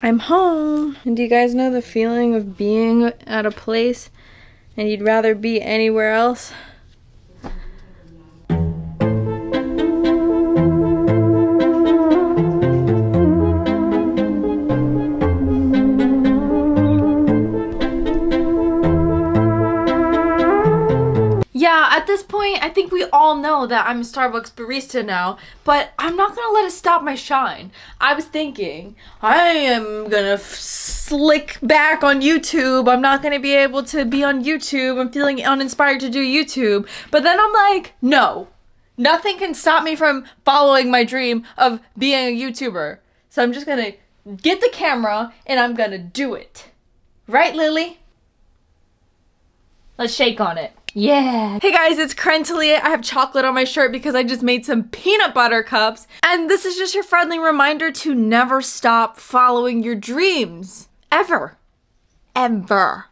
I'm home. And do you guys know the feeling of being at a place and you'd rather be anywhere else? All know that I'm a Starbucks barista now, but I'm not gonna let it stop my shine. I was thinking, I am gonna slick back on YouTube. I'm not gonna be able to be on YouTube. I'm feeling uninspired to do YouTube. But then I'm like, no, nothing can stop me from following my dream of being a YouTuber. So I'm just gonna get the camera and I'm gonna do it. Right, Lily? Let's shake on it. Yeah. Hey guys, it's Crentily. I have chocolate on my shirt because I just made some peanut butter cups. And this is just your friendly reminder to never stop following your dreams. Ever. Ever.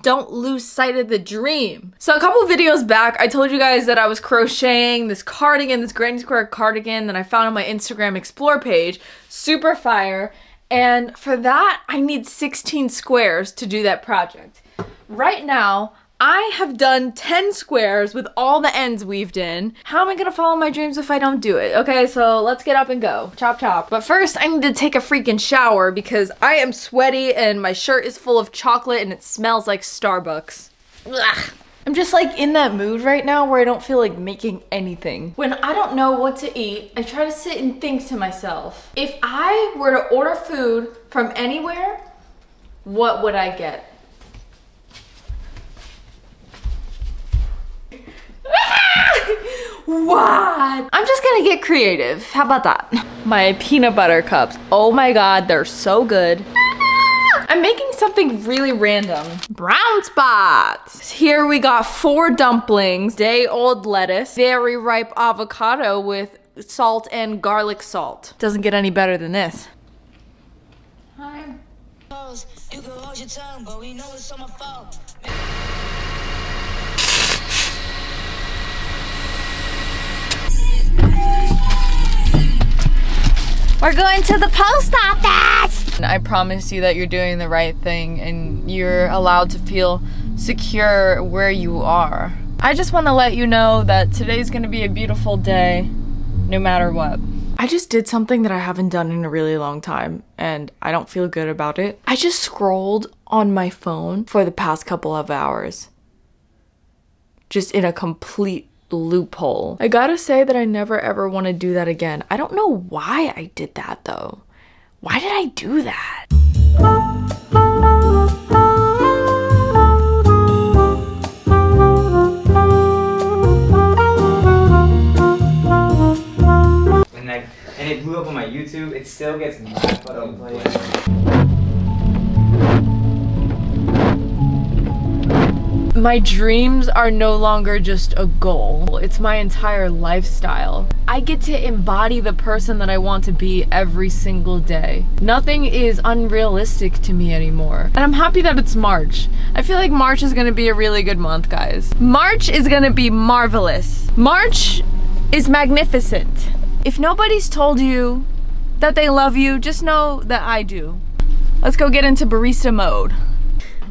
Don't lose sight of the dream. So a couple videos back, I told you guys that I was crocheting this cardigan, this granny square cardigan that I found on my Instagram explore page. Super fire. And for that, I need 16 squares to do that project. Right now, I have done 10 squares with all the ends weaved in. How am I gonna follow my dreams if I don't do it? Okay, so let's get up and go. Chop chop. But first, I need to take a freaking shower because I am sweaty and my shirt is full of chocolate and it smells like Starbucks. I'm just like in that mood right now where I don't feel like making anything. When I don't know what to eat, I try to sit and think to myself, if I were to order food from anywhere, what would I get? What? I'm just gonna get creative. How about that? My peanut butter cups. Oh my god, they're so good. I'm making something really random. Brown spots. Here we got four dumplings, day old lettuce, very ripe avocado with salt and garlic salt. Doesn't get any better than this. Hi. We're going to the post office! I promise you that you're doing the right thing and you're allowed to feel secure where you are. I just want to let you know that today's going to be a beautiful day, no matter what. I just did something that I haven't done in a really long time and I don't feel good about it. I just scrolled on my phone for the past couple of hours. Just in a complete loophole. I gotta say that I never ever want to do that again. I don't know why I did that though. Why did I do that? and I and it blew up on my YouTube. It still gets mad fucking My dreams are no longer just a goal. It's my entire lifestyle. I get to embody the person that I want to be every single day. Nothing is unrealistic to me anymore. And I'm happy that it's March. I feel like March is gonna be a really good month, guys. March is gonna be marvelous. March is magnificent. If nobody's told you that they love you, just know that I do. Let's go get into barista mode.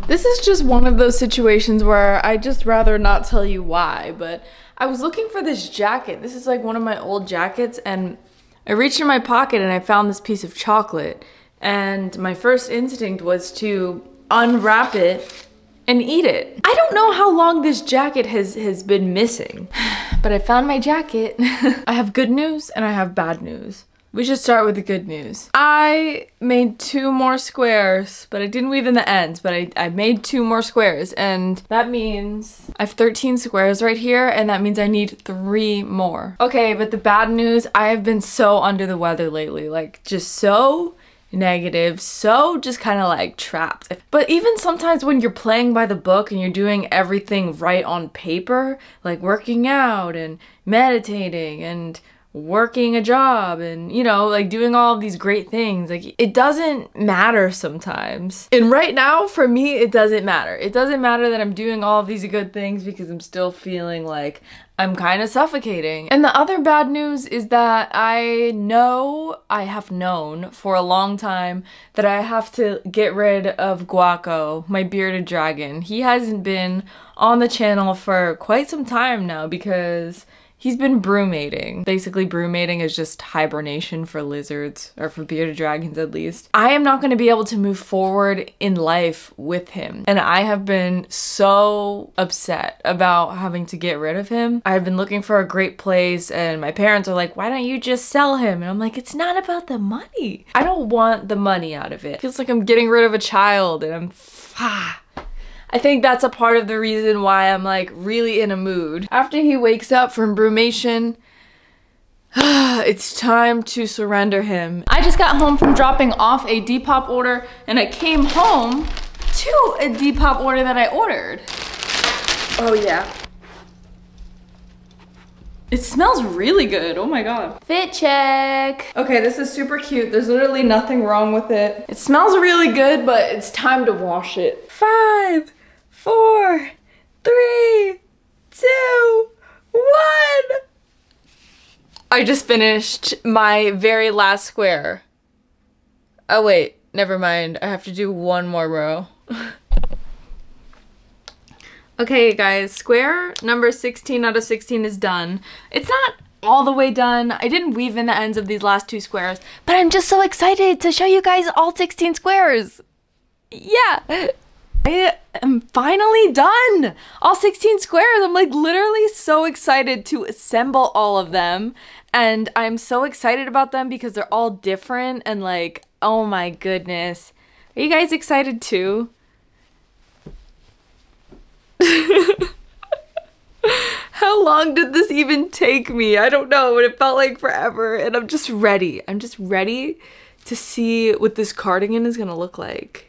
This is just one of those situations where I just rather not tell you why, but I was looking for this jacket. This is like one of my old jackets and I reached in my pocket and I found this piece of chocolate and my first instinct was to unwrap it and eat it. I don't know how long this jacket has has been missing, but I found my jacket. I have good news and I have bad news. We should start with the good news. I made two more squares, but I didn't weave in the ends, but I, I made two more squares, and that means I have 13 squares right here, and that means I need three more. Okay, but the bad news, I have been so under the weather lately, like just so negative, so just kind of like trapped. But even sometimes when you're playing by the book and you're doing everything right on paper, like working out and meditating and working a job and you know like doing all these great things. Like it doesn't matter sometimes. And right now for me it doesn't matter. It doesn't matter that i'm doing all these good things because i'm still feeling like i'm kind of suffocating. And the other bad news is that i know i have known for a long time that i have to get rid of guaco my bearded dragon. He hasn't been on the channel for quite some time now because He's been brumating. Basically, brumating is just hibernation for lizards, or for bearded dragons at least. I am not going to be able to move forward in life with him. And I have been so upset about having to get rid of him. I've been looking for a great place, and my parents are like, why don't you just sell him? And I'm like, it's not about the money. I don't want the money out of it. it feels like I'm getting rid of a child, and I'm. Ah. I think that's a part of the reason why I'm like really in a mood. After he wakes up from brumation, it's time to surrender him. I just got home from dropping off a Depop order and I came home to a Depop order that I ordered. Oh yeah. It smells really good. Oh my god. Fit check. Okay, this is super cute. There's literally nothing wrong with it. It smells really good, but it's time to wash it. Five, four, three, two, one. I just finished my very last square. Oh wait, never mind. I have to do one more row. okay guys, square number 16 out of 16 is done. It's not all the way done. I didn't weave in the ends of these last two squares, but I'm just so excited to show you guys all 16 squares. Yeah. I am finally done! All 16 squares! I'm like literally so excited to assemble all of them. And I'm so excited about them because they're all different and like, oh my goodness. Are you guys excited too? How long did this even take me? I don't know, but it felt like forever. And I'm just ready. I'm just ready to see what this cardigan is gonna look like.